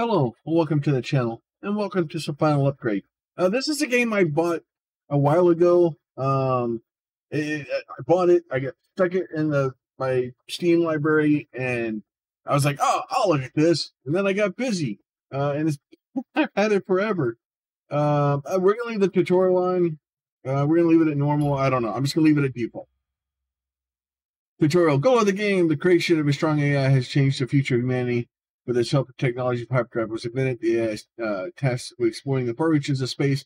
Hello, welcome to the channel, and welcome to some final upgrade. Uh, this is a game I bought a while ago. Um, it, I bought it, I got stuck it in the my Steam library, and I was like, "Oh, I'll look at this," and then I got busy, uh, and it's I've had it forever. Uh, we're gonna leave the tutorial on. Uh, we're gonna leave it at normal. I don't know. I'm just gonna leave it at default. Tutorial: Goal of the game: The creation of a strong AI has changed the future of humanity. With its help, technology hyperdrive was invented. The uh, tasked with exploring the far reaches of space,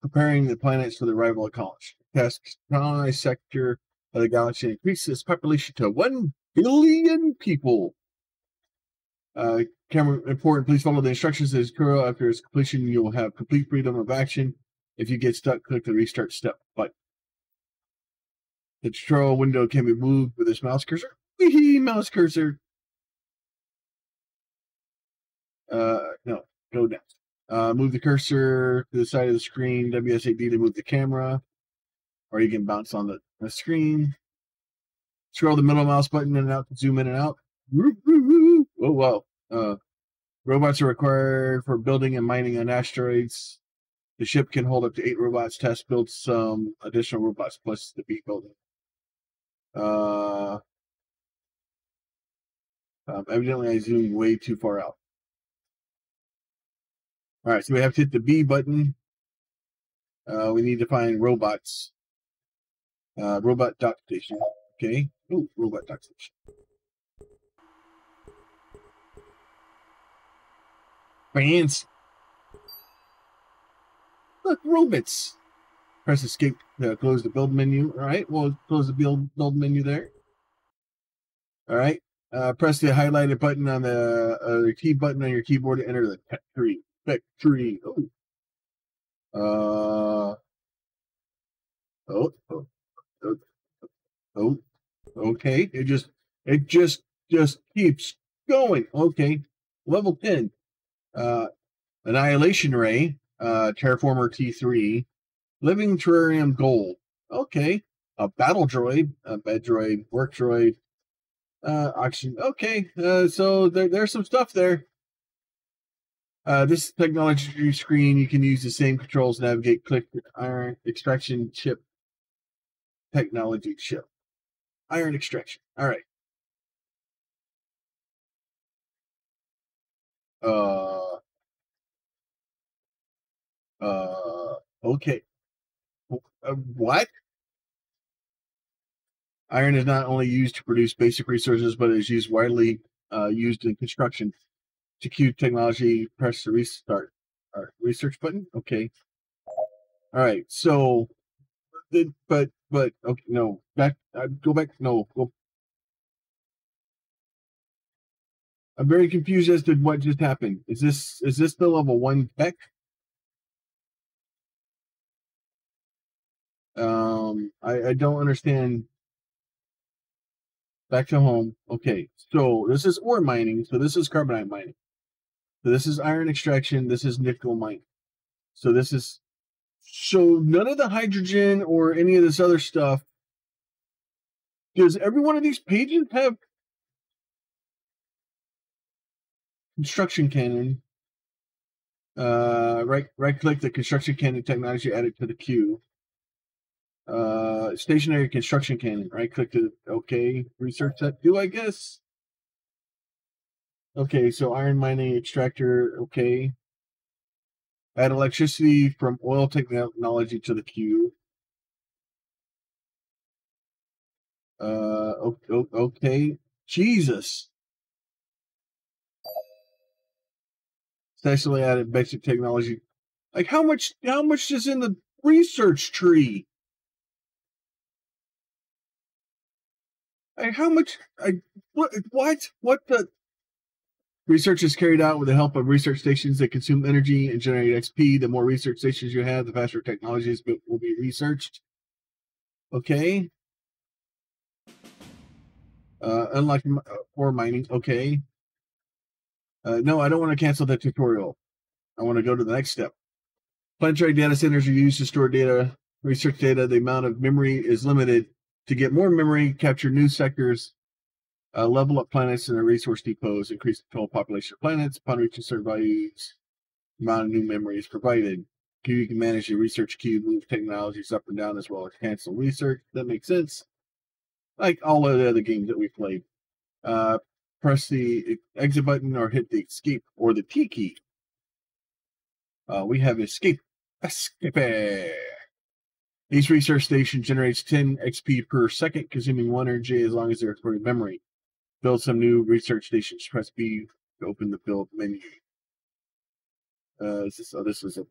preparing the planets for the arrival of college. Task colonized sector of the galaxy increases its population to one billion people. Uh, camera important. Please follow the instructions as tutorial. After its completion, you will have complete freedom of action. If you get stuck, click the restart step button. The tutorial window can be moved with this mouse cursor. Wee mouse cursor. Uh, no, go down. Uh, move the cursor to the side of the screen. WSAD to move the camera, or you can bounce on the, the screen. Scroll the middle mouse button in and out to zoom in and out. Oh wow. Uh, robots are required for building and mining on asteroids. The ship can hold up to eight robots. Test build some additional robots plus the beat building. Uh, um, evidently, I zoomed way too far out. All right, so we have to hit the B button. Uh, we need to find robots. Uh, robot dock station. Okay. Oh, robot dock station. Fans. Look, robots. Press escape to close the build menu. All right, we'll close the build, build menu there. All right. Uh, press the highlighted button on the, uh, the key button on your keyboard to enter the 3 victory. Ooh. Uh, oh, oh, oh, oh, okay. It just, it just, just keeps going. Okay. Level 10. Uh, Annihilation Ray, uh, Terraformer T3, Living Terrarium Gold. Okay. A battle droid, a bed droid, work droid, uh, oxygen. Okay. Uh, so there, there's some stuff there. Uh, this technology screen, you can use the same controls, navigate, click iron extraction chip technology chip. Iron extraction. All right. Uh, uh, okay. Uh, what? Iron is not only used to produce basic resources, but is used widely uh, used in construction. To queue technology, press the restart or research button. Okay. All right. So, but but okay, no, back. Uh, go back. No, go. I'm very confused as to what just happened. Is this is this the level one tech? Um, I I don't understand. Back to home. Okay, so this is ore mining. So this is carbonite mining. So this is iron extraction. This is nickel mining. So this is so none of the hydrogen or any of this other stuff. Does every one of these pages have construction cannon? Uh, right, right click the construction cannon technology added to the queue. Uh, stationary construction cannon. Right click to okay. Research that. Do I guess? Okay, so iron mining extractor, okay. Add electricity from oil technology to the queue. Uh, okay. Jesus. Essentially added basic technology. Like how much, how much is in the research tree? Like how much, I, what, what, what the, Research is carried out with the help of research stations that consume energy and generate XP. The more research stations you have, the faster technologies will be researched. Okay. Uh, unlike uh, ore mining. Okay. Uh, no, I don't want to cancel that tutorial. I want to go to the next step. Planetary data centers are used to store data, research data. The amount of memory is limited. To get more memory, capture new sectors Uh, level up planets in their resource depots, increase the total population of planets. Upon reaching certain values, amount of new memory is provided. You can manage your research queue, move technologies up and down, as well as cancel research. That makes sense. Like all of the other games that we played. Uh, press the exit button or hit the escape or the T key. Uh, we have escape. Escape. Each research station generates 10 XP per second, consuming one energy as long as they're stored memory. Build some new research stations. Press B to open the build menu. Uh, is this, oh, this is a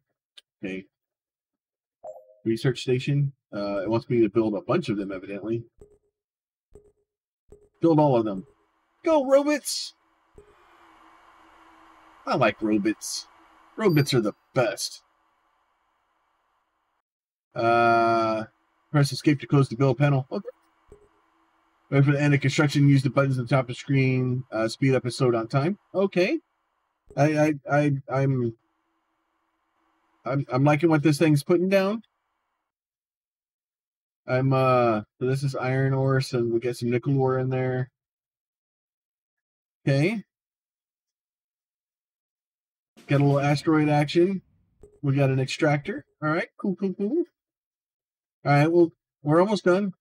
okay. Research station. Uh, it wants me to build a bunch of them, evidently. Build all of them. Go, robots! I like robots. Robots are the best. Uh, press escape to close the build panel. Okay. Wait for the end of construction. Use the buttons on the top of the screen. Uh, speed up and slow down time. Okay. I, I, I, I'm, I'm, I'm liking what this thing's putting down. I'm, uh, so this is iron ore, so we get some nickel ore in there. Okay. Got a little asteroid action. We got an extractor. All right, cool, cool, cool. All right, well, we're almost done.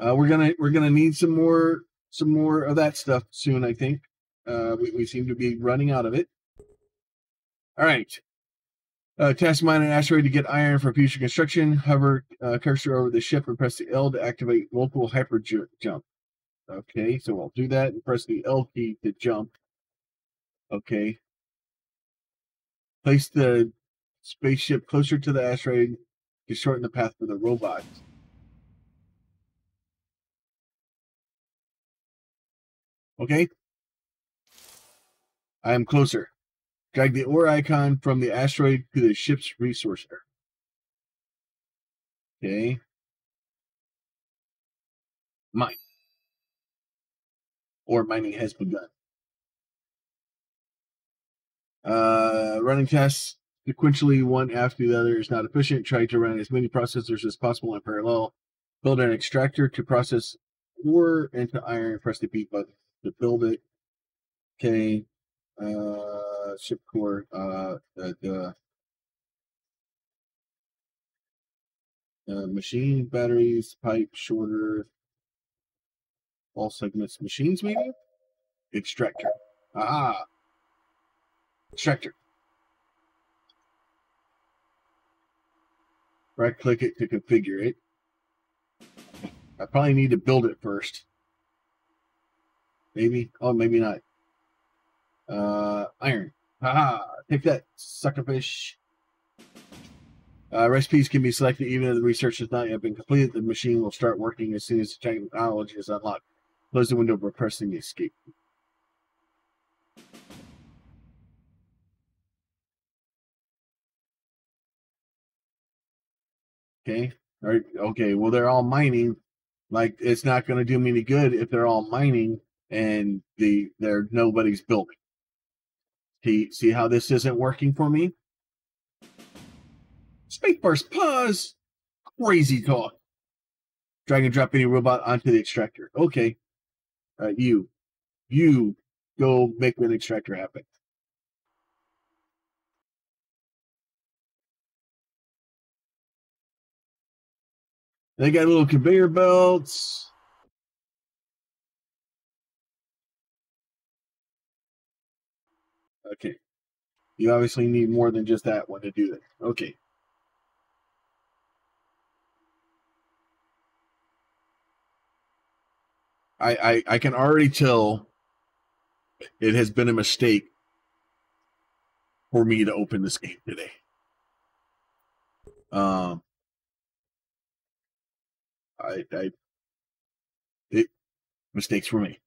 Uh, we're gonna we're gonna need some more some more of that stuff soon. I think uh, we we seem to be running out of it. All right. Uh, test mine an asteroid to get iron for future construction. Hover uh, cursor over the ship and press the L to activate local hyper ju- jump. Okay, so I'll do that and press the L key to jump. Okay. Place the spaceship closer to the asteroid to shorten the path for the robots. Okay. I am closer. Drag the ore icon from the asteroid to the ship's resource area. Okay. Mine. Ore mining has begun. Uh, running tests sequentially one after the other is not efficient. Try to run as many processors as possible in parallel. Build an extractor to process ore into iron. Press the B button to build it. Okay. Uh, ship core. Uh, the, the machine batteries, pipe, shorter, all segments, machines, maybe? Extractor. Ah. Extractor. Right click it to configure it. I probably need to build it first. Maybe. Oh, maybe not. Uh, iron. Haha. Take that, suckerfish. Uh, recipes can be selected even if the research has not yet been completed. The machine will start working as soon as the technology is unlocked. Close the window by pressing the escape. Okay. All right. Okay. Well, they're all mining. Like it's not going to do me any good if they're all mining and the there nobody's building. See, see how this isn't working for me? Speak Spacebar's pause. Crazy talk. Drag and drop any robot onto the extractor. Okay. Uh, you, you go make an extractor happen. They got little conveyor belts. Okay. You obviously need more than just that one to do that. Okay. I, I, I can already tell it has been a mistake for me to open this game today. Um, I, I, it, mistakes for me.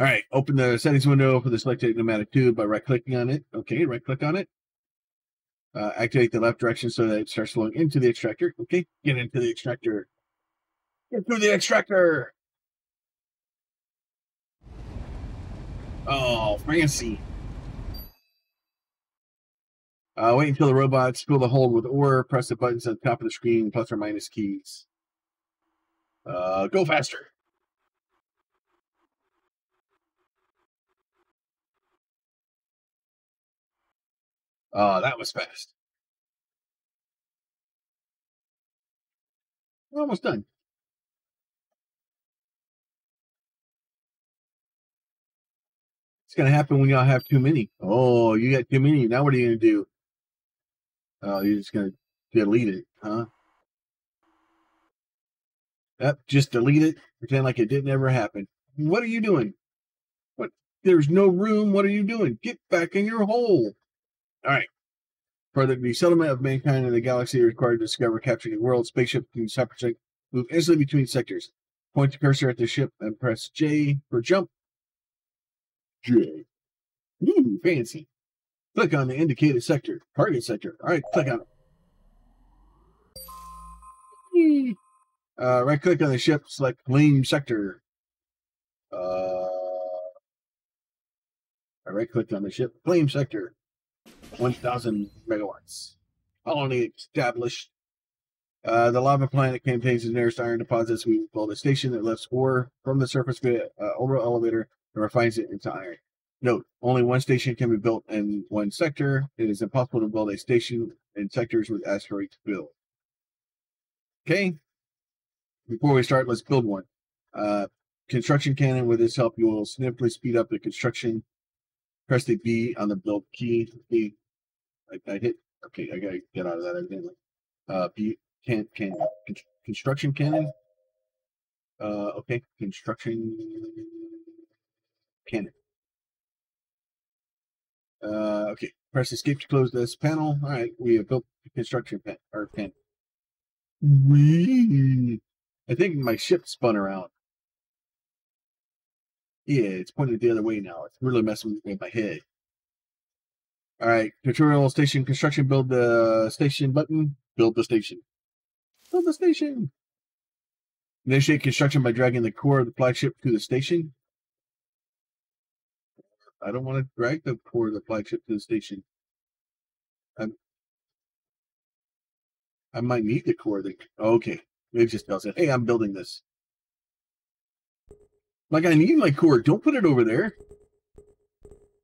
All right, open the settings window for the selected pneumatic tube by right clicking on it. Okay, right click on it. Uh, activate the left direction so that it starts flowing into the extractor. Okay, get into the extractor. Get through the extractor. Oh, fancy. Uh, wait until the robots fill the hole with ore. Press the buttons at the top of the screen, plus or minus keys. Uh, go faster. Oh, that was fast. We're almost done. It's gonna happen when y'all have too many. Oh, you got too many. Now what are you gonna do? Oh, you're just gonna delete it, huh? Yep, just delete it. Pretend like it didn't ever happen. What are you doing? What? There's no room. What are you doing? Get back in your hole. All right. For the settlement of mankind in the galaxy required to discover, capturing new world, spaceship can separate, move instantly between sectors. Point the cursor at the ship and press J for jump. J. Ooh, fancy. Click on the indicated sector, target sector. All right, click on it. Uh, right click on the ship, select claim sector. Uh, I right click on the ship, claim sector. 1000 megawatts. Colony established. Uh, the lava planet contains the nearest iron deposits. We build a station that lifts ore from the surface via uh, orbital elevator and refines it into iron. Note, only one station can be built in one sector. It is impossible to build a station in sectors with asteroids build. Okay. Before we start, let's build one. Uh, construction cannon. With this help, you will significantly speed up the construction. Press the B on the build key. I, I hit. Okay, I gotta get out of that evidently. Uh, B can can construction cannon. Uh, okay, construction cannon. Uh, okay, press escape to close this panel. All right, we have built the construction pen or pen. We. I think my ship spun around. Yeah, it's pointed the other way now. It's really messing with my head. All right, tutorial station construction. Build the station button. Build the station. Build the station. Initiate construction by dragging the core of the flagship to the station. I don't want to drag the core of the flagship to the station. I'm, I might need the core. The, okay. It just tells it, hey, I'm building this. Like, I need my core. Don't put it over there.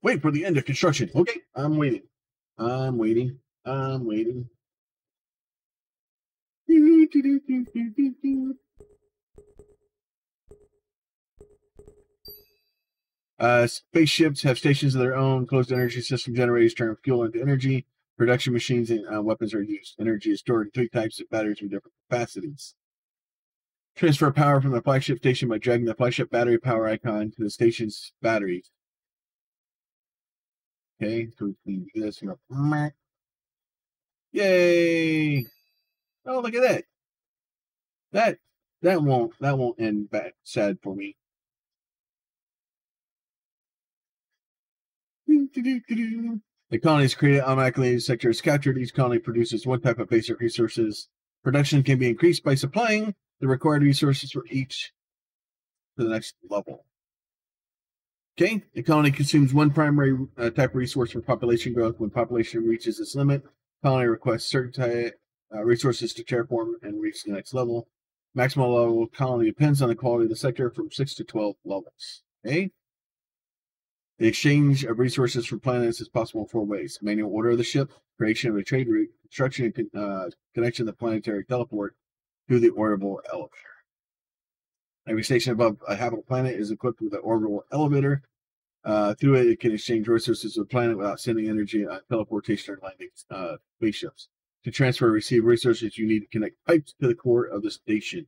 Wait for the end of construction. Okay, I'm waiting. I'm waiting. I'm waiting. Uh, spaceships have stations of their own. Closed energy system generators turn fuel into energy. Production machines and uh, weapons are used. Energy is stored in three types of batteries with different capacities. Transfer power from the flagship station by dragging the flagship battery power icon to the station's battery. Okay, so we can do this. Know, yay! Oh, look at that. That that won't that won't end bad sad for me. The colony is created automatically. The sector is captured. Each colony produces one type of basic resources. Production can be increased by supplying the required resources for each to the next level. Okay, the colony consumes one primary uh, type of resource for population growth. When population reaches its limit, colony requests certain type, uh, resources to terraform and reach the next level. Maximum level of colony depends on the quality of the sector from 6 to 12 levels. Okay? The exchange of resources for planets is possible in four ways. Manual order of the ship, creation of a trade route, construction and uh, connection of the planetary teleport through the orbital elevator. Every station above a habitable planet is equipped with an orbital elevator. Uh, through it, it can exchange resources with the planet without sending energy on teleportation or landing uh, spaceships. To transfer or receive resources, you need to connect pipes to the core of the station.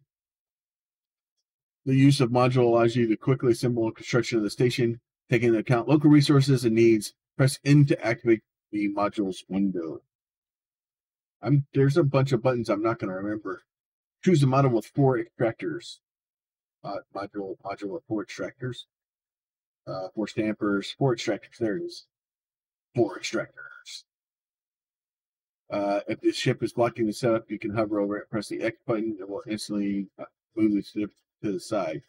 The use of module allows you to quickly assemble construction of the station Taking into account local resources and needs, press N to activate the modules window. I'm there's a bunch of buttons I'm not going to remember. Choose a model with four extractors. Uh, module module four extractors. Uh, four stampers, four extractors. There it is. Four extractors. Uh, if the ship is blocking the setup, you can hover over it, press the X button, it will instantly uh, move the ship to the side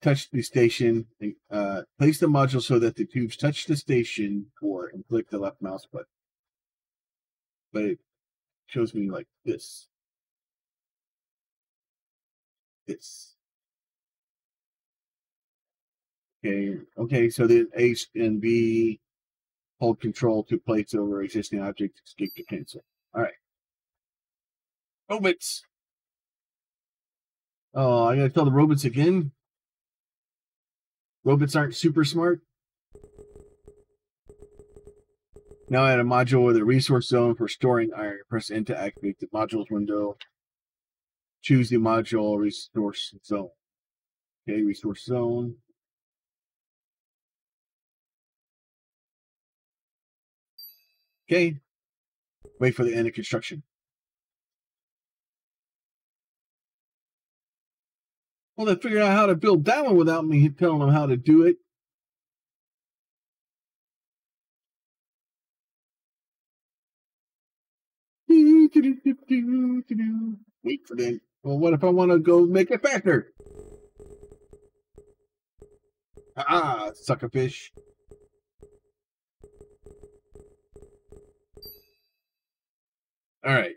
touch the station, uh, place the module so that the tubes touch the station core and click the left mouse button. But it shows me like this. This. Okay, okay, so then A and B Hold control to place over existing object. Escape to cancel. All right. Robots. Oh, I gotta tell the robots again. Robots aren't super smart. Now I add a module with a resource zone for storing iron. Press N to activate the modules window. Choose the module resource zone. Okay, resource zone. Okay. Wait for the end of construction. Well, they figured out how to build that one without me telling them how to do it. Wait for them. Well, what if I want to go make it faster? Ah, sucker fish. All right.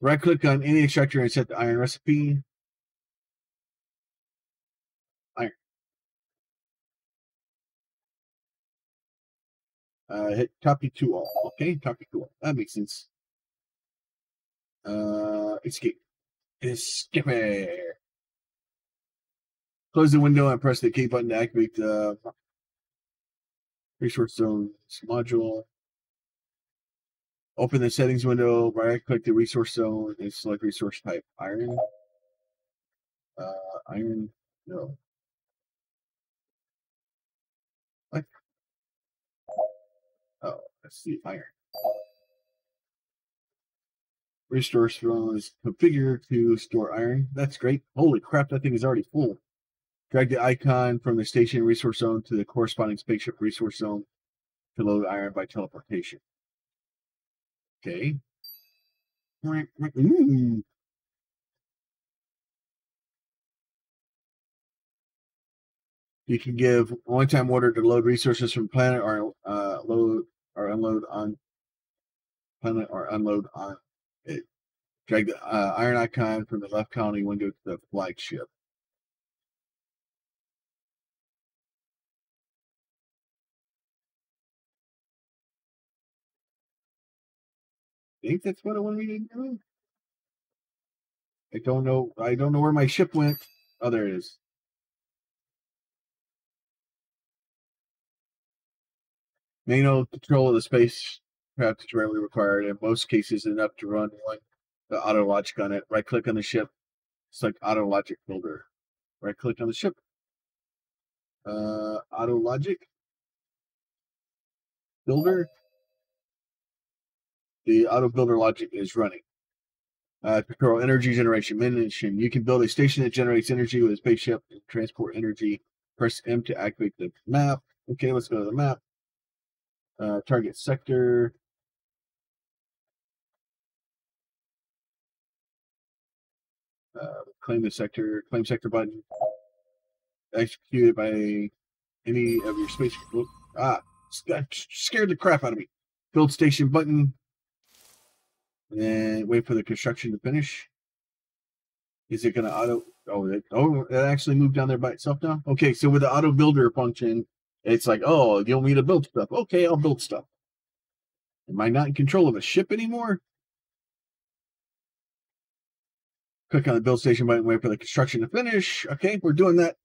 Right click on any extractor and set the iron recipe. Iron. Uh, hit copy to all. Okay, copy to all. That makes sense. Uh, escape. Escape. Close the window and press the key button to activate the resource zones module. Open the settings window, right click the resource zone and select resource type. Iron. Uh, iron. No. What? Oh, let's see. Iron. Resource zone is configured to store iron. That's great. Holy crap, that thing is already full. Drag the icon from the station resource zone to the corresponding spaceship resource zone to load iron by teleportation. Okay. You can give one-time order to load resources from planet or uh, load or unload on planet or unload on it. Drag the uh, iron icon from the left colony window to the flagship. Think that's what I wanted me to do. I don't know. I don't know where my ship went. Oh, there it is. Manual control of the spacecraft is rarely required. In most cases, enough to run one the auto logic on it. Right click on the ship. Select auto logic builder. Right click on the ship. Uh, auto logic builder the auto builder logic is running. Uh, control energy generation mission. You can build a station that generates energy with a spaceship and transport energy. Press M to activate the map. Okay, let's go to the map. Uh, target sector. Uh, claim the sector. Claim sector button. Executed by any of your space. Ah, scared the crap out of me. Build station button and wait for the construction to finish. Is it going to auto? Oh, it, oh, that actually moved down there by itself now. Okay, so with the auto builder function, it's like, oh, you want me to build stuff? Okay, I'll build stuff. Am I not in control of a ship anymore? Click on the build station button, wait for the construction to finish. Okay, we're doing that.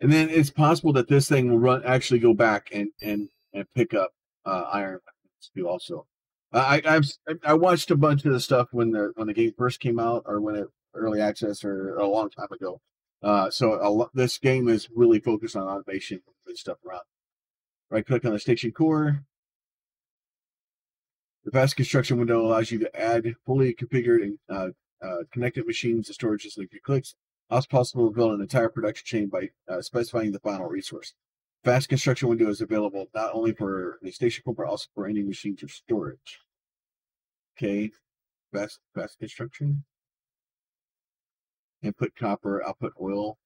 And then it's possible that this thing will run actually go back and and and pick up uh, iron too. Also, I I've I watched a bunch of the stuff when the when the game first came out or when it early access or a long time ago. Uh, so a this game is really focused on automation and stuff around. Right click on the station core. The fast construction window allows you to add fully configured and uh, uh, connected machines to storage just like clicks. Also possible to build an entire production chain by uh, specifying the final resource. Fast construction window is available not only for the station core, but also for any machines or storage. Okay, fast fast construction. Input copper, output oil.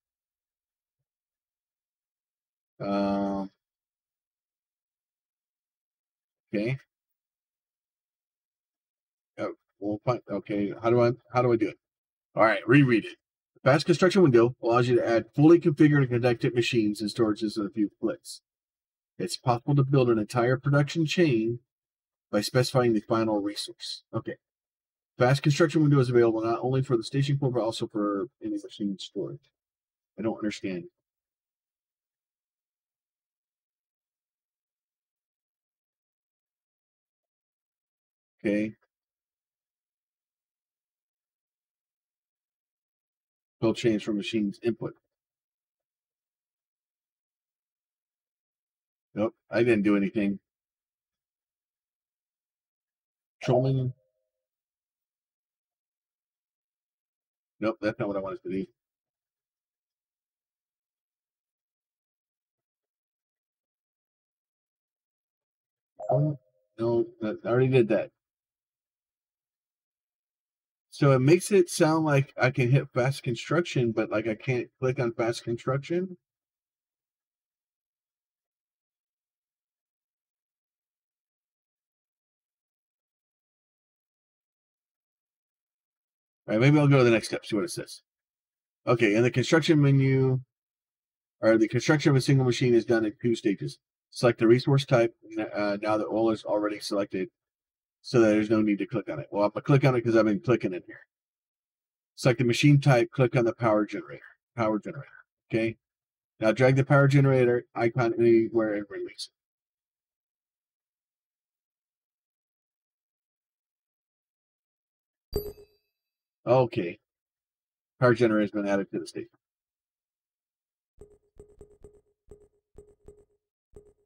Um, okay. we'll find. Okay, how do I how do I do it? All right, reread it. Fast construction window allows you to add fully configured and connected machines and storages in a few clicks. It's possible to build an entire production chain by specifying the final resource. Okay. Fast construction window is available not only for the station core, but also for any machine storage. I don't understand. Okay. Build change from machines input. Nope, I didn't do anything. Trolling. Nope, that's not what I wanted to be. Oh, no, I already did that. So it makes it sound like I can hit fast construction, but like I can't click on fast construction. All right, maybe I'll go to the next step, see what it says. Okay, in the construction menu, or the construction of a single machine is done in two stages. Select the resource type uh, now that oil is already selected so there's no need to click on it. Well, I'm going to click on it because I've been clicking in here. Select the machine type, click on the power generator. Power generator. Okay. Now drag the power generator icon anywhere and release it. Okay. Power generator has been added to the station.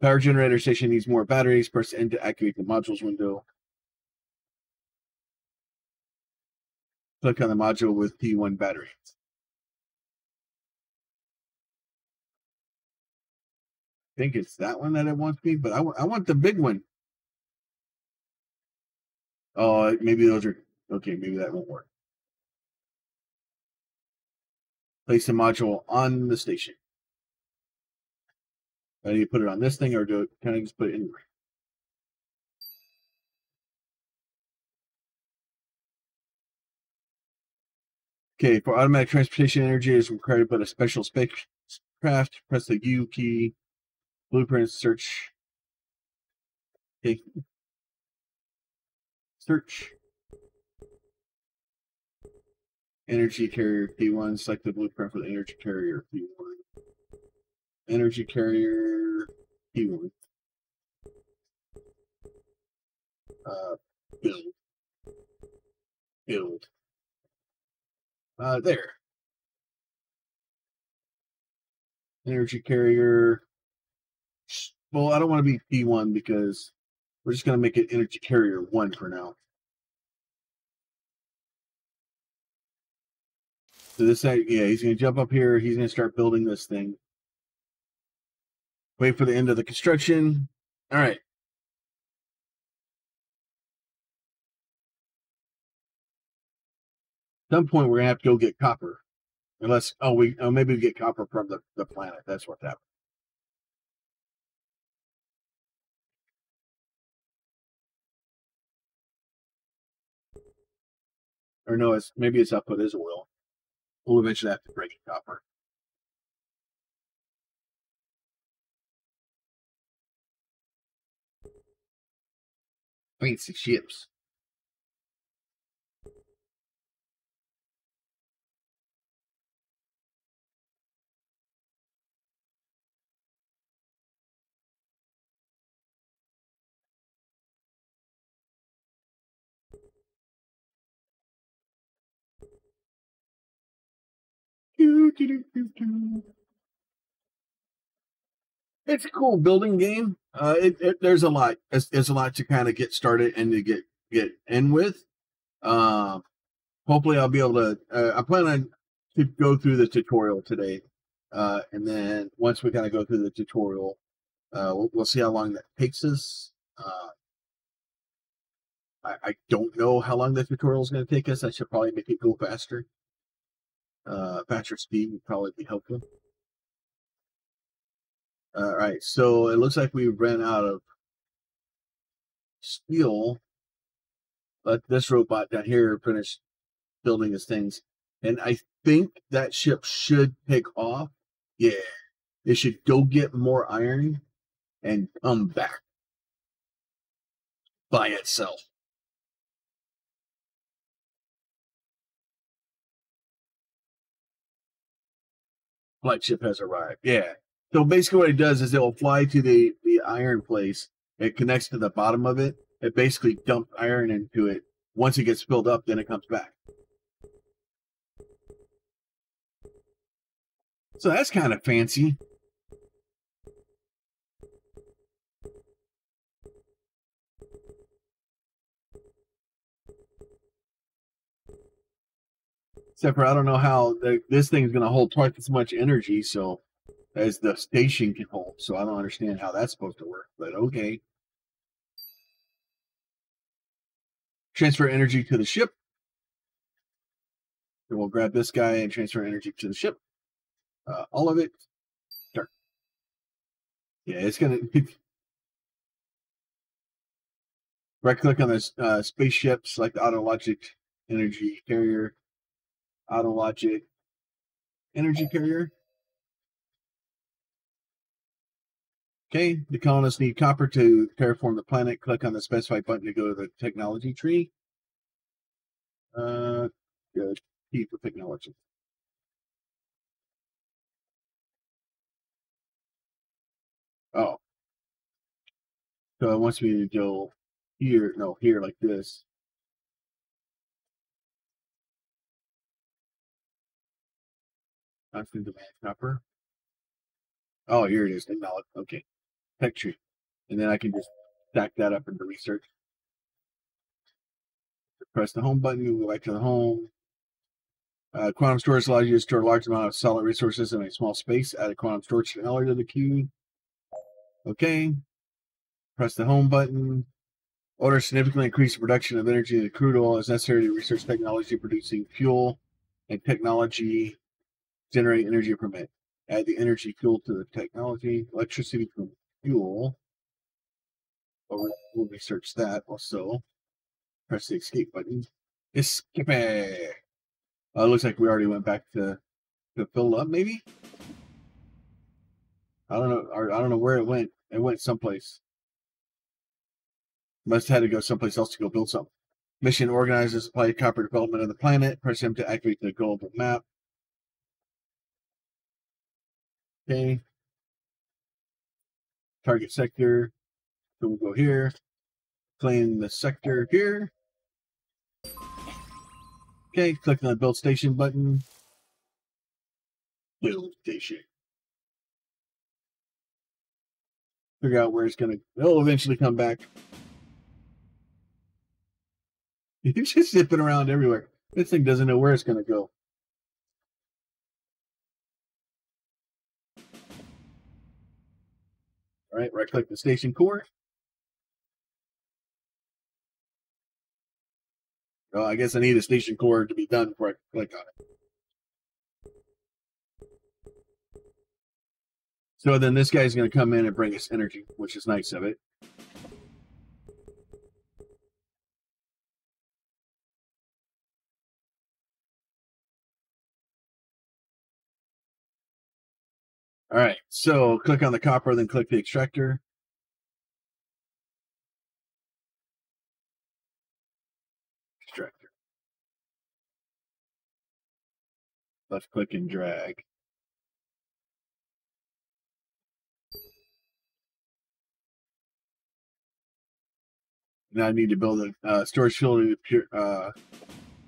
Power generator station needs more batteries. Press N to activate the modules window. Click on the module with P1 batteries. I think it's that one that it wants me, but I, I want the big one. Oh, maybe those are okay. Maybe that won't work. Place the module on the station. I need to put it on this thing or do it, can I just put it anywhere? Okay, for automatic transportation energy is required but a special spacecraft. Press the U key, blueprint search. Okay. Search. Energy carrier P1. Select the blueprint for the energy carrier P1. Energy carrier P1. Uh, build. Build. Uh, there. Energy carrier. Well, I don't want to be P1 because we're just going to make it energy carrier 1 for now. So this, yeah, he's going to jump up here. He's going to start building this thing. Wait for the end of the construction. All right. Some point we're gonna have to go get copper. Unless oh we oh maybe we get copper from the, the planet. That's what happened. Or no, it's maybe its output is oil. We'll eventually have to break copper. Fancy ships. It's a cool building game. Uh, it, it, there's a lot. There's, there's, a lot to kind of get started and to get get in with. Uh, hopefully, I'll be able to. Uh, I plan on to go through the tutorial today, uh, and then once we kind of go through the tutorial, uh, we'll, we'll, see how long that takes us. Uh, I, I don't know how long the tutorial is going to take us. I should probably make it go faster uh, faster speed would probably be helpful. All right, so it looks like we ran out of steel. let this robot down here finish building his things. And I think that ship should pick off. Yeah. It should go get more iron and come back by itself. Flagship has arrived. Yeah. So basically, what it does is it will fly to the the iron place. It connects to the bottom of it. It basically dumps iron into it. Once it gets filled up, then it comes back. So that's kind of fancy. Except for I don't know how the, this thing's going to hold twice as much energy, so as the station can hold. So I don't understand how that's supposed to work, but okay. Transfer energy to the ship. Then we'll grab this guy and transfer energy to the ship. Uh, all of it. Yeah, it's gonna. right click on this uh, spaceship, select auto logic energy carrier Autologic energy carrier. Okay, the colonists need copper to terraform the planet. Click on the specified button to go to the technology tree. Uh, good. Key for technology. Oh. So it wants me to go here, no, here like this. Constant demand copper. Oh, here it is. Technology. Okay. Tech tree. And then I can just stack that up into research. Press the home button, go back to the home. Uh, quantum storage allows you to store a large amount of solid resources in a small space. Add a quantum storage technology to the queue. Okay. Press the home button. Order significantly increase the production of energy and crude oil as necessary to research technology producing fuel and technology generate energy permit. Add the energy fuel to the technology. Electricity from fuel. We'll, we'll research that also. Press the escape button. Escape. Uh, looks like we already went back to to fill up, maybe. I don't know. I don't know where it went. It went someplace. Must have had to go someplace else to go build something. Mission organizes supply copper development of the planet. Press M to activate the global map. Okay. Target sector. So we'll go here. Claim the sector here. Okay, click on the build station button. Build station. Figure out where it's gonna go. it'll eventually come back. It's just zipping around everywhere. This thing doesn't know where it's gonna go. Right, right click the station core. Oh, I guess I need a station core to be done before I click on it. So then this guy's going to come in and bring us energy, which is nice of it. All right, so click on the copper, then click the extractor. Extractor. Left click and drag. Now I need to build a uh, storage facility pure, uh,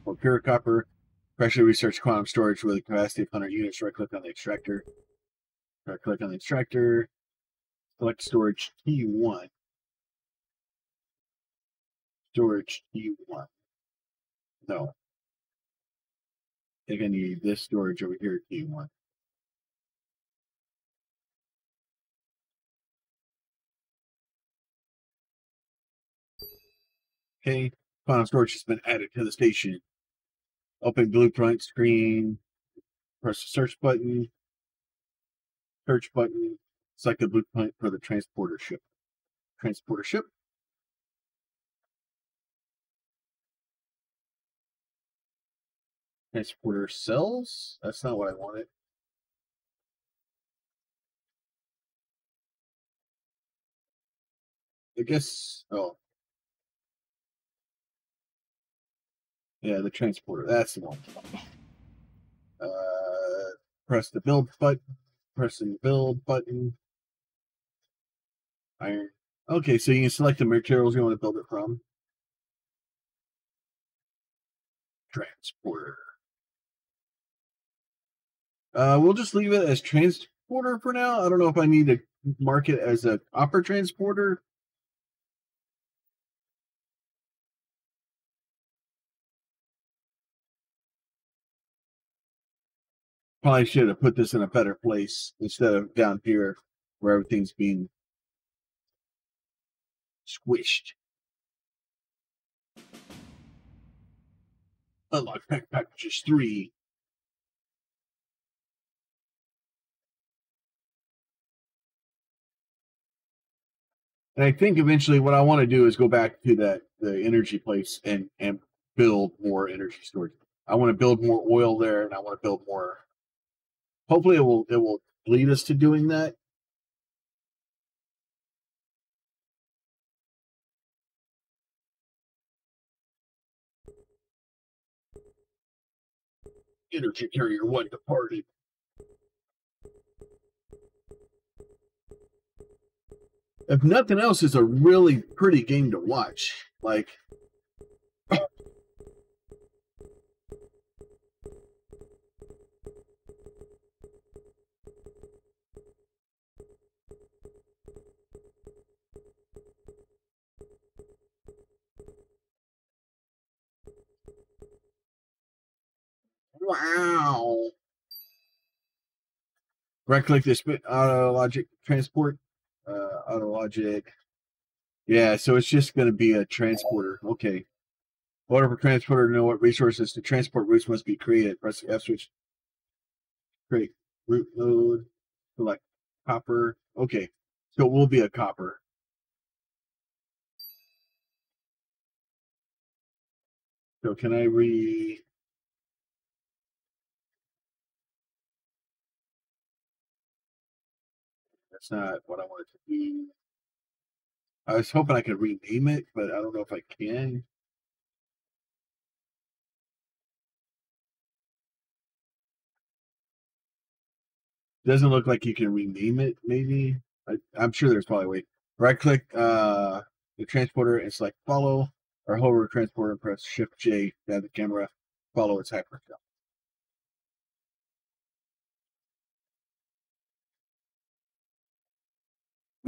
for pure copper. Pressure research quantum storage with a capacity of 100 units. Right click on the extractor. Right click on the extractor, select storage T1. Storage T1. No. I think I need this storage over here, T1. Okay, final storage has been added to the station. Open blueprint screen, press the search button, search button, select the blueprint for the transporter ship. Transporter ship. Transporter cells? That's not what I wanted. I guess. Oh. Yeah, the transporter. That's the one. Uh, press the build button. Pressing build button. Iron. Okay, so you can select the materials you want to build it from. Transporter. Uh, we'll just leave it as transporter for now. I don't know if I need to mark it as a copper transporter. Probably should have put this in a better place instead of down here where everything's being squished. Unlock pack packages three. And I think eventually what I want to do is go back to that the energy place and and build more energy storage. I want to build more oil there, and I want to build more. Hopefully, it will it will lead us to doing that. Energy carrier one departed. if nothing else, it's a really pretty game to watch. Like, wow. Right click this bit auto logic transport uh, autologic. Yeah, so it's just going to be a transporter. Okay. Order for transporter to know what resources to transport routes must be created. Press the F switch. Create route node. Select copper. Okay. So it will be a copper. So can I re That's not what I want it to be. I was hoping I could rename it, but I don't know if I can. Doesn't look like you can rename it, maybe. I, am sure there's probably a way. Right click uh, the transporter and select follow, or hover transporter and press Shift J to the camera follow its hyperjump.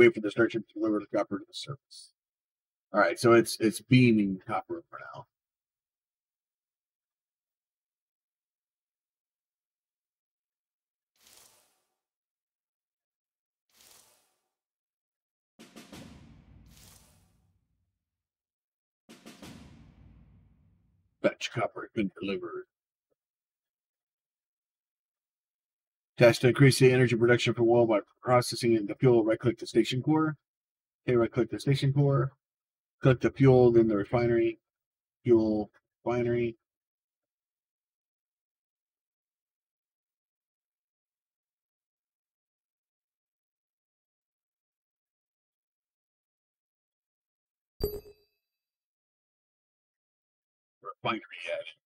Wait for the starship to deliver the copper to the surface. All right, so it's it's beaming copper for now. Batch copper has been delivered. Test to increase the energy production for oil by processing the fuel. Right click the station core. Okay, right click the station core. Click the fuel, then the refinery. Fuel, refinery. Refinery head.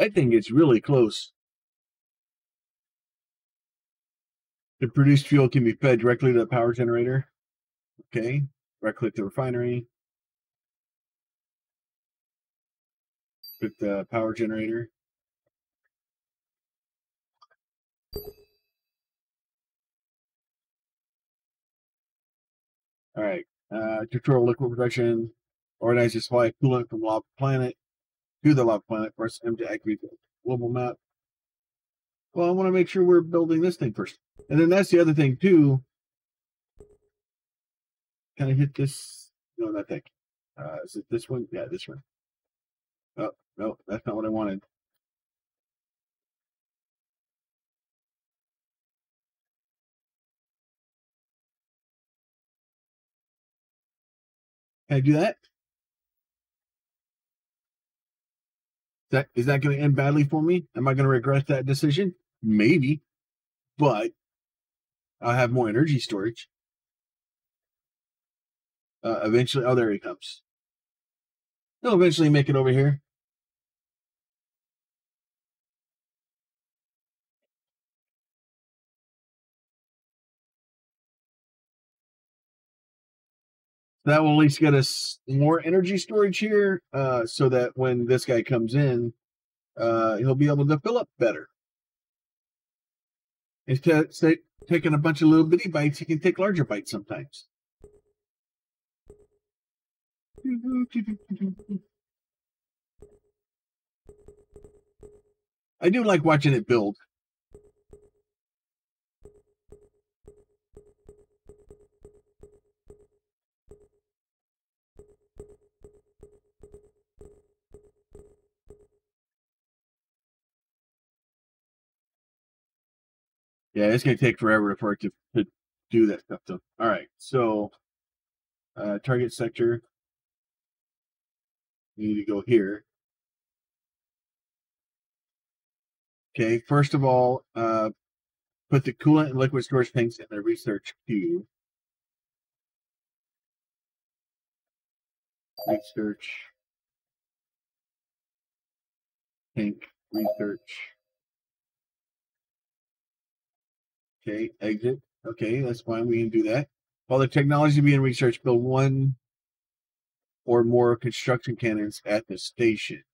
I think it's really close. The produced fuel can be fed directly to the power generator. Okay, right click the refinery. Click the power generator. All right, uh, control liquid production, organize the supply of coolant from lava planet to the log planet versus MJ Agri global map. Well, I want to make sure we're building this thing first. And then that's the other thing too. Can I hit this? No, that thing. Uh, is it this one? Yeah, this one. Oh, no, that's not what I wanted. Can I do that? That is that going to end badly for me? Am I going to regret that decision? Maybe, but I'll have more energy storage. Uh, eventually, oh, there he comes. He'll eventually make it over here. That will at least get us more energy storage here, uh, so that when this guy comes in, uh, he'll be able to fill up better. Instead of taking a bunch of little bitty bites, he can take larger bites sometimes. I do like watching it build. Yeah, it's gonna take forever for it to, to do that stuff though. All right, so uh, target sector. You need to go here. Okay, first of all, uh, put the coolant and liquid storage tanks in the research queue. Research tank research. Okay, exit. Okay, that's fine. We can do that. While the technology being researched, build one or more construction cannons at the station.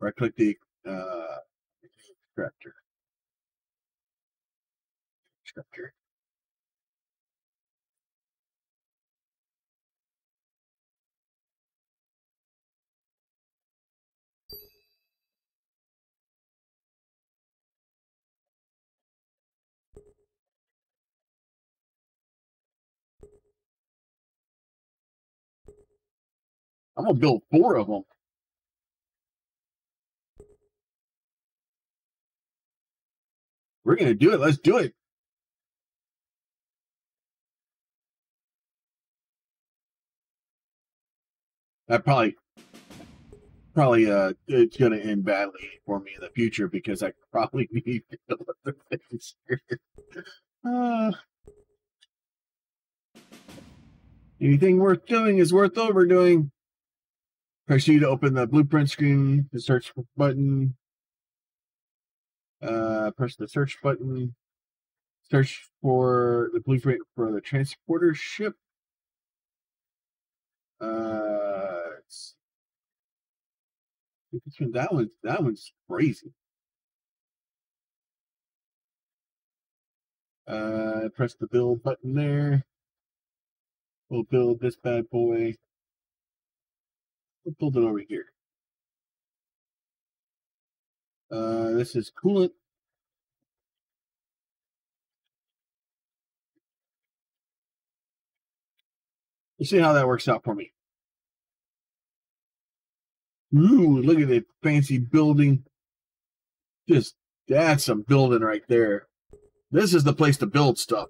Right click the uh, extractor. Extractor. I'm gonna build four of them. We're gonna do it. Let's do it. That probably, probably, uh, it's gonna end badly for me in the future because I probably need to build other things. uh, anything worth doing is worth overdoing. Press U to open the blueprint screen, the search button. Uh, press the search button. Search for the blueprint for the transporter ship. Uh, that one's that one's crazy. Uh, press the build button there. We'll build this bad boy. We'll build it over here. Uh, this is coolant. Let's see how that works out for me. Ooh, look at the fancy building. Just, that's some building right there. This is the place to build stuff.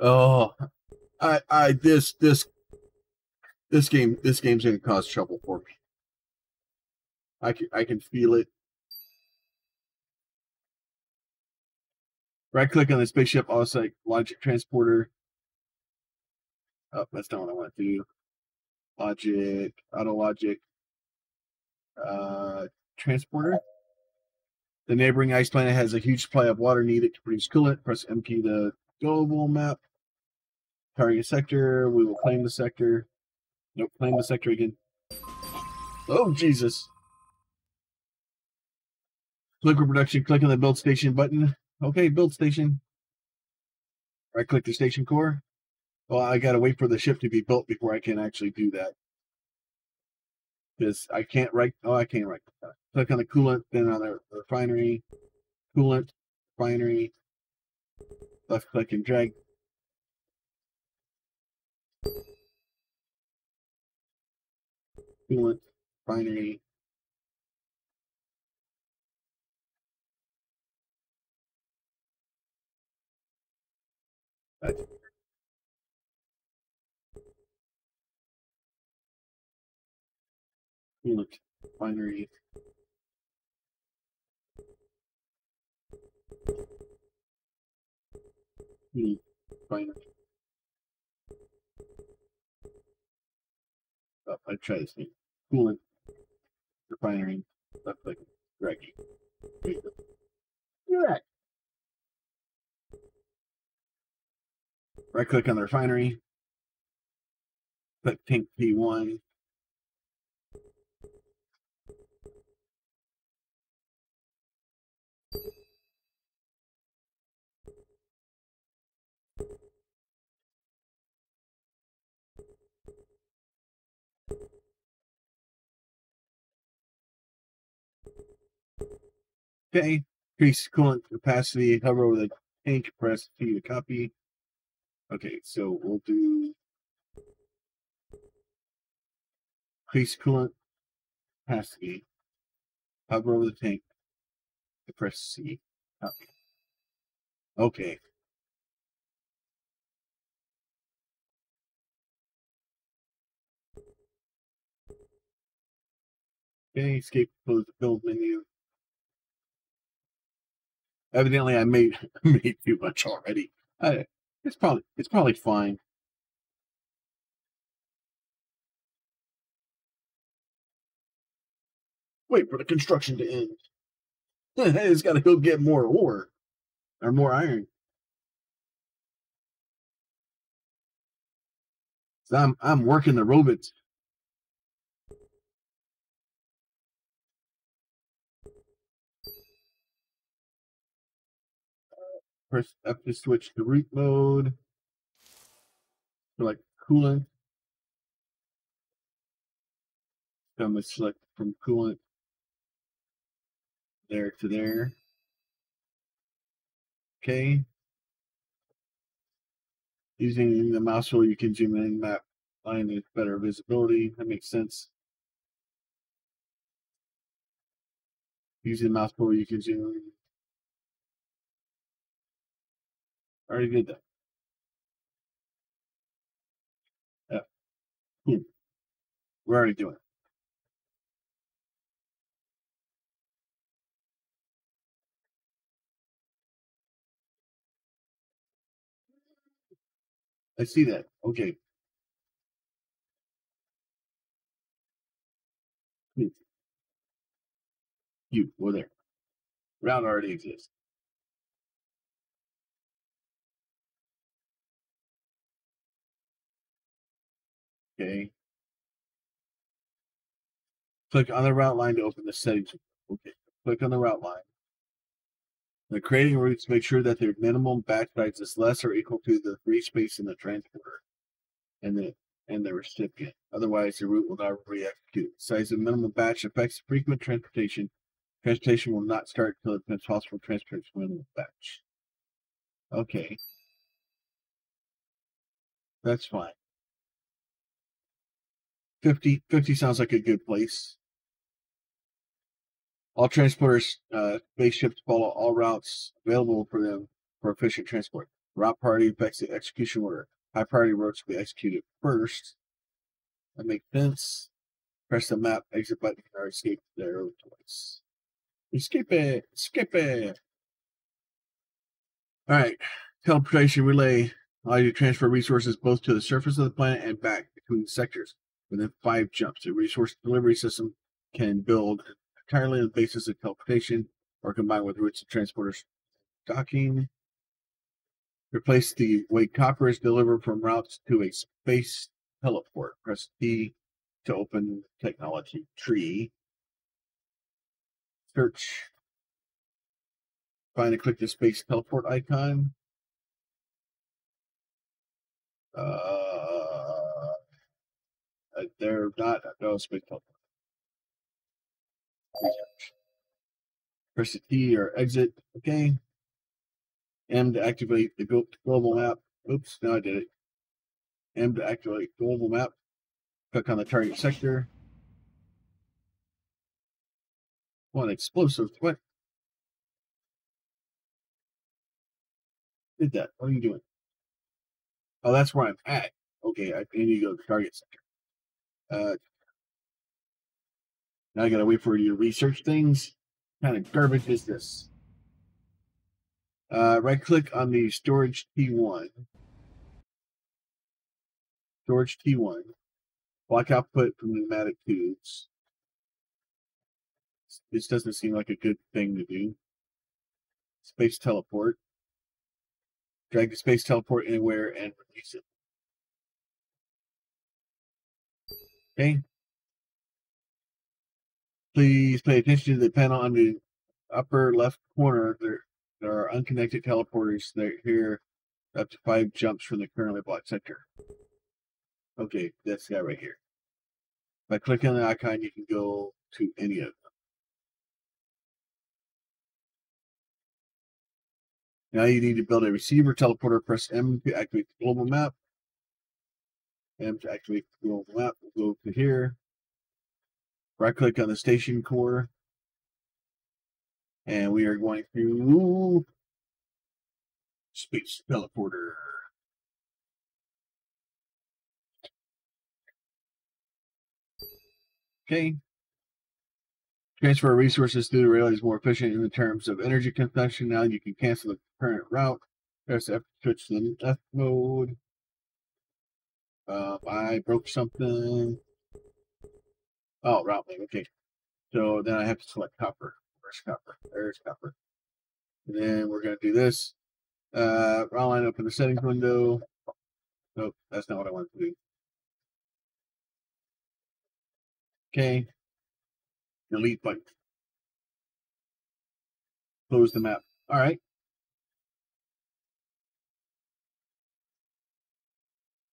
Oh, I, I, this, this, this game, this game's gonna cause trouble for me. I can, I can feel it. Right click on the spaceship offsite logic transporter. Oh, that's not what I want to do. Logic, auto logic, uh, transporter. The neighboring ice planet has a huge supply of water needed to produce coolant. Press MP to global map. Target sector. We will claim the sector. Nope, claim the sector again. Oh, Jesus. Liquid production. Click on the build station button. Okay, build station. Right click the station core. Well, I got to wait for the ship to be built before I can actually do that. Because I can't write. Oh, I can't write. Click on the coolant, then on the refinery, coolant, refinery, left click and drag. coolant, refinery. That's coolant, refinery. Coolant, hmm, refinery. Oh, I try this thing. Coolant, refinery, left click, Greggy. You're right. Right click on the refinery. Click tank P1. Okay, increase coolant capacity, hover over the tank, press T to copy. Okay, so we'll do increase coolant capacity, hover over the tank, press C, copy. Okay. Okay, escape close the build menu. Evidently, I made made too much already. I, it's probably it's probably fine. Wait for the construction to end. it's got to go get more ore or more iron. So I'm I'm working the robots. Press F to switch to route mode. Select coolant. I'm gonna select from coolant there to there. Okay. Using the mouse wheel, you can zoom in map line with better visibility. That makes sense. Using the mouse wheel, you can zoom in. Already did that. Yeah. Hmm. We're already doing it. I see that. Okay. Hmm. You, over there. Route already exists. Okay. Click on the route line to open the settings. Okay. Click on the route line. The creating routes make sure that their minimum batch size is less or equal to the free space in the transporter and the and the recipient. Otherwise, the route will not re-execute. Size of minimum batch affects frequent transportation. Transportation will not start until it's been possible to transport minimum batch. Okay. That's fine. 50, 50 sounds like a good place. All transporters, uh, spaceships follow all routes available for them for efficient transport. Route priority affects the execution order. High priority routes will be executed first. That makes sense. Press the map exit button or escape there twice. Escape it, skip it. All right, teleportation relay allows you to transfer resources both to the surface of the planet and back between sectors within five jumps. The resource delivery system can build entirely on the basis of teleportation or combine with routes of transporters docking. Replace the way copper is delivered from routes to a space teleport. Press D to open technology tree. Search. Find and click the space teleport icon. Uh, Uh, they're not no space teleport. Press the T or exit. Okay. M to activate the global map. Oops, now I did it. M to activate global map. Click on the target sector. What explosive What? Did that? What are you doing? Oh, that's where I'm at. Okay, I need to go to the target center. Uh, now I gotta wait for you to research things. Kind of garbage is this? Uh, right click on the storage T1. Storage T1. Block output from pneumatic tubes. This doesn't seem like a good thing to do. Space teleport. Drag the space teleport anywhere and release it. Okay. Please pay attention to the panel on the upper left corner. There, there are unconnected teleporters that here up to five jumps from the currently blocked sector. Okay, that's that right here. By clicking on the icon, you can go to any of them. Now you need to build a receiver teleporter. Press M to activate the global map. M to activate the global map. We'll go to here. Right click on the station core. And we are going to space teleporter. Okay. Transfer resources through the rail is more efficient in the terms of energy consumption. Now you can cancel the current route. Press F to switch to the left mode. Uh, I broke something. Oh, route link. Okay. So then I have to select copper. Where's copper? There's copper. And then we're going to do this. Uh, route line open the settings window. Nope, that's not what I wanted to do. Okay. Delete button. Close the map. All right.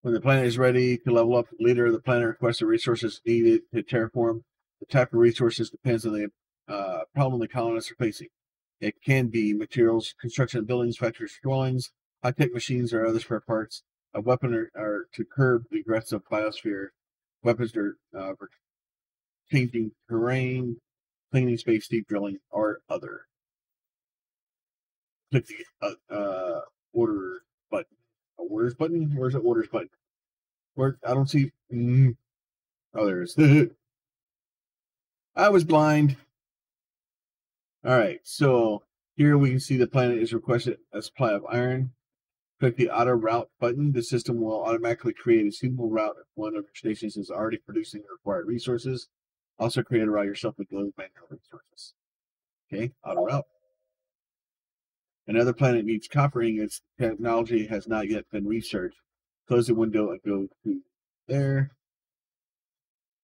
When the planet is ready to level up, the leader of the planet requests the resources needed to terraform. The type of resources depends on the uh, problem the colonists are facing. It can be materials, construction of buildings, factories, dwellings, high-tech machines, or other spare parts. A weapon are to curb the aggressive biosphere. Weapons are uh, changing terrain, cleaning space, deep drilling, or other. Click the uh, uh, order button. Orders button? Where's the orders button? Where I don't see. Mm. Oh, there is. I was blind. All right, so here we can see the planet is requested a supply of iron. Click the auto route button. The system will automatically create a suitable route if one of your stations is already producing the required resources. Also create a route yourself with low manual resources. Okay, auto route. Another planet needs copper ingots. Technology has not yet been researched. Close the window and go to there.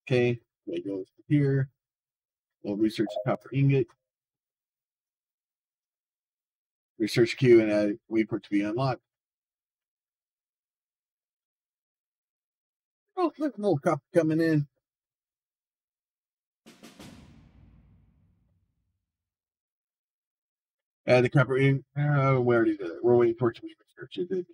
Okay, that goes here. We'll research copper ingot. Research queue and add, wait for it to be unlocked. Oh, look, little copper coming in. Add the copper in. Uh, we already did it. We're waiting for it to be did.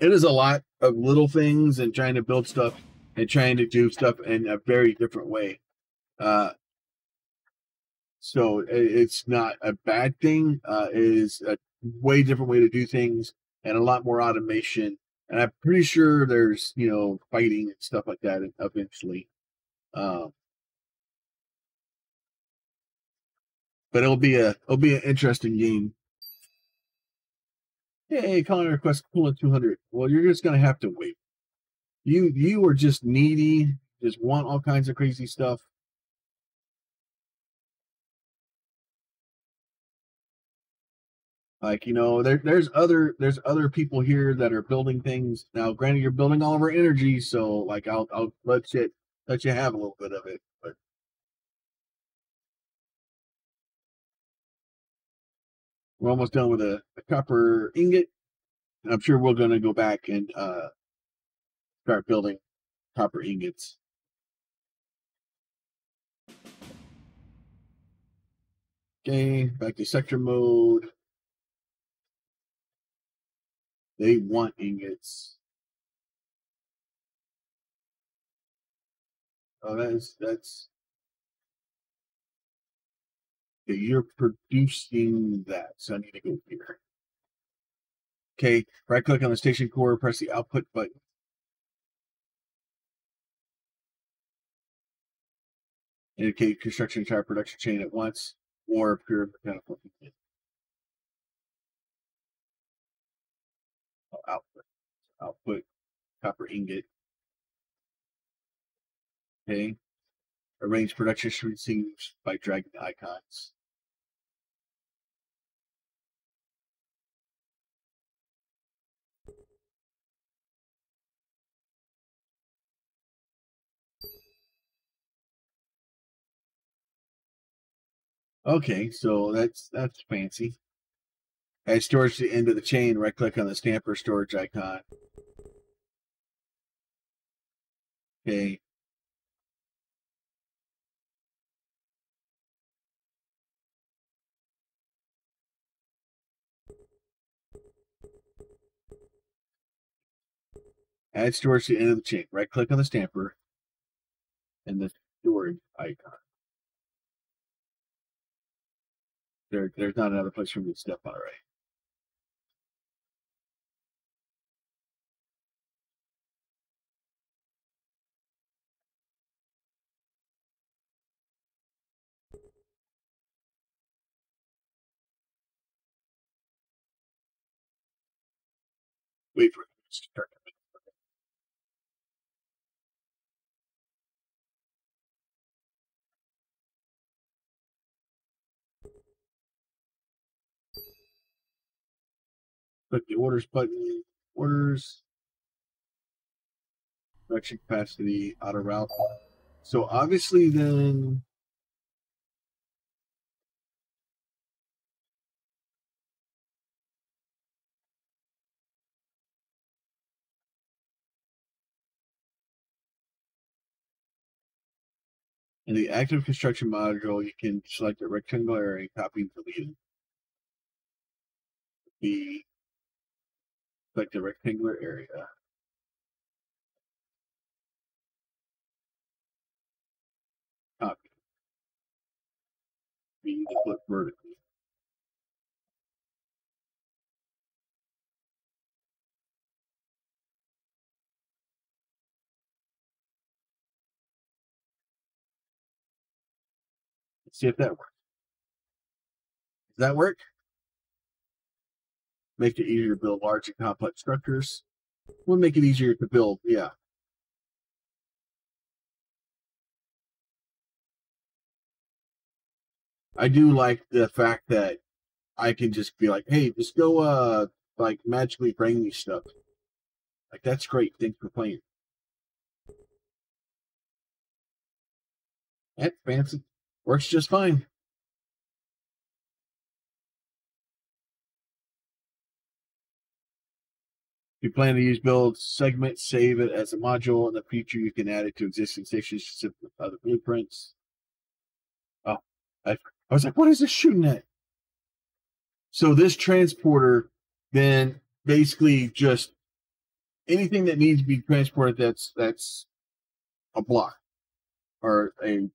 It is a lot of little things and trying to build stuff and trying to do stuff in a very different way. Uh, so it's not a bad thing. Uh, it is a way different way to do things and a lot more automation. And I'm pretty sure there's you know fighting and stuff like that eventually. Um, but it'll be a it'll be an interesting game. Hey, calling request pulling 200. Well, you're just gonna have to wait. You you are just needy, just want all kinds of crazy stuff. Like you know, there there's other there's other people here that are building things. Now, granted, you're building all of our energy, so like I'll I'll let you let you have a little bit of it, but we're almost done with a, a copper ingot. I'm sure we're going to go back and uh, start building copper ingots. Okay, back to sector mode. They want ingots. Oh, that's that's you're producing that. So I need to go here. Okay, right click on the station core, press the output button. Indicate construction entire production chain at once or pure mechanical input. Oh, output. Output copper ingot. Okay. Arrange production scenes by dragging the icons. Okay, so that's that's fancy. Add storage to the end of the chain, right click on the stamper storage icon. Okay. Add storage to the end of the chain. Right click on the stamper and the storage icon. There, there's not another place for me to step on right? To start. Click the orders button, orders, production capacity, auto route. So obviously then In the active construction module, you can select a rectangular area, and copy and delete it. The select a rectangular area. Copy. To flip vertically. See if that works. Does that work? Make it easier to build large and complex structures. We'll make it easier to build, yeah. I do like the fact that I can just be like, hey, just go uh like magically bring me stuff. Like that's great. Thanks for playing. That's fancy. Works just fine. If you plan to use build segment, save it as a module. In the future, you can add it to existing stations with other blueprints. Oh, I, I was like, what is this shooting at? So this transporter then basically just anything that needs to be transported that's that's a block or a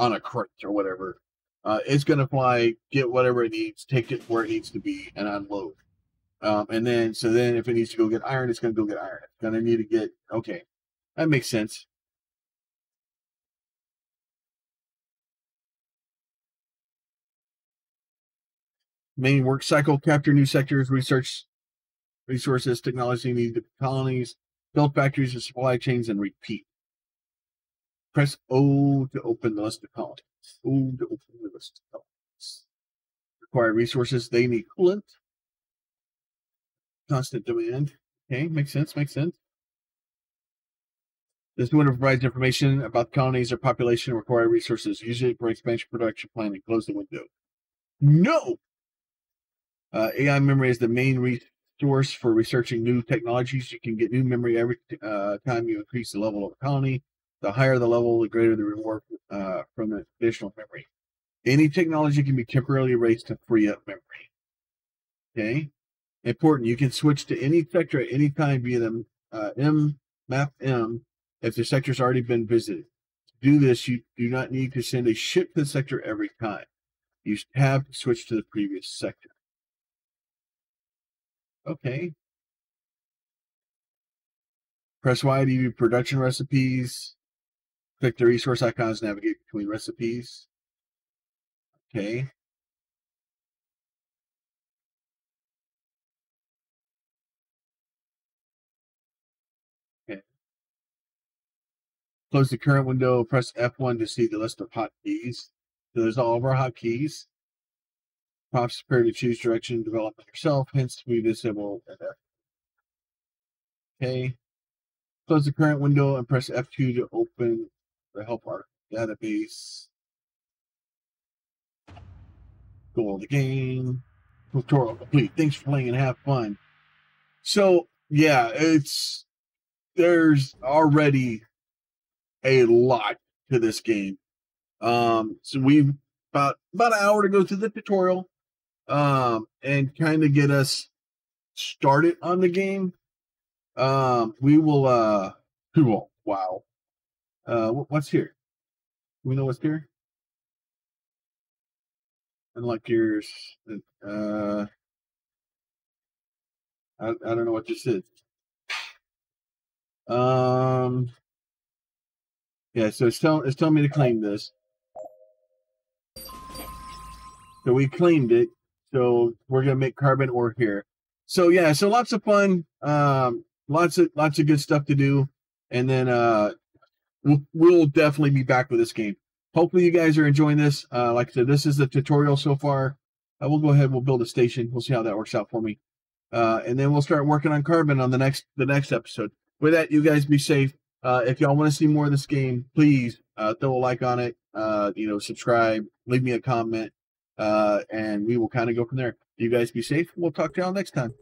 on a crate or whatever. Uh, it's going to fly, get whatever it needs, take it where it needs to be, and unload. Um, and then, so then if it needs to go get iron, it's going to go get iron. It's going to need to get, okay, that makes sense. Main work cycle, capture new sectors, research resources, technology needed to colonies, build factories and supply chains, and repeat. Press O to open the list of colonies. O to open the list of colonies. Require resources, they need coolant constant demand. Okay, makes sense, makes sense. This window provides information about colonies or population required resources. It for expansion production planning. Close the window. No! Uh, AI memory is the main resource for researching new technologies. You can get new memory every uh, time you increase the level of a colony. The higher the level, the greater the reward uh, from the additional memory. Any technology can be temporarily erased to free up memory. Okay. important. You can switch to any sector at any time via the uh, M map M if the sector's already been visited. To do this, you do not need to send a ship to the sector every time. You have to switch to the previous sector. Okay. Press Y to view production recipes. Click the resource icons, navigate between recipes. Okay. Okay. Close the current window, press F1 to see the list of hotkeys. So there's all of our hotkeys. Prompts prepare to choose direction development yourself, hence we disable Okay. Close the current window and press F2 to open the help our database. Goal of the game. Tutorial complete. Thanks for playing and have fun. So yeah, it's there's already a lot to this game. Um, so we've about about an hour to go through the tutorial, um, and kind of get us started on the game. Um, we will. Uh, cool. Wow. Uh, what's here? Do we know what's here? Unlike yours, uh, I, I don't know what this is. Um, yeah, so it's telling it's telling me to claim this. So we claimed it. So we're gonna make carbon ore here. So yeah, so lots of fun. Um, lots of lots of good stuff to do, and then uh, we'll, definitely be back with this game. Hopefully, you guys are enjoying this. Uh, like I said, this is the tutorial so far. Uh, we'll go ahead. We'll build a station. We'll see how that works out for me, uh, and then we'll start working on carbon on the next the next episode. With that, you guys be safe. Uh, if y'all want to see more of this game, please uh, throw a like on it. Uh, you know, subscribe, leave me a comment, uh, and we will kind of go from there. You guys be safe. We'll talk to y'all next time.